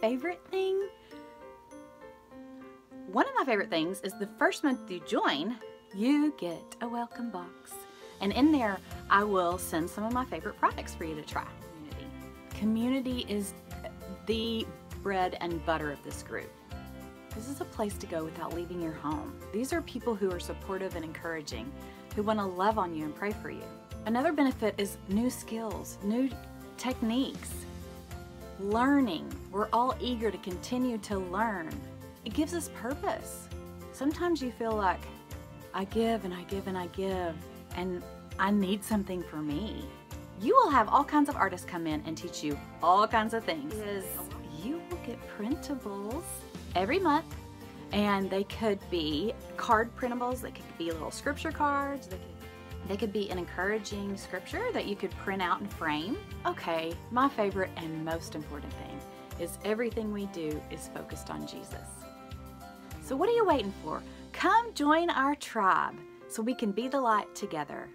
favorite thing? One of my favorite things is the first month you join, you get a welcome box. And in there, I will send some of my favorite products for you to try. Community Community is the bread and butter of this group. This is a place to go without leaving your home. These are people who are supportive and encouraging, who want to love on you and pray for you. Another benefit is new skills, new techniques, learning. We're all eager to continue to learn. It gives us purpose. Sometimes you feel like, I give and I give and I give, and I need something for me. You will have all kinds of artists come in and teach you all kinds of things. You will get printables every month and they could be card printables, they could be little scripture cards, they could, they could be an encouraging scripture that you could print out and frame. Okay, my favorite and most important thing is everything we do is focused on Jesus. So what are you waiting for? Come join our tribe so we can be the light together.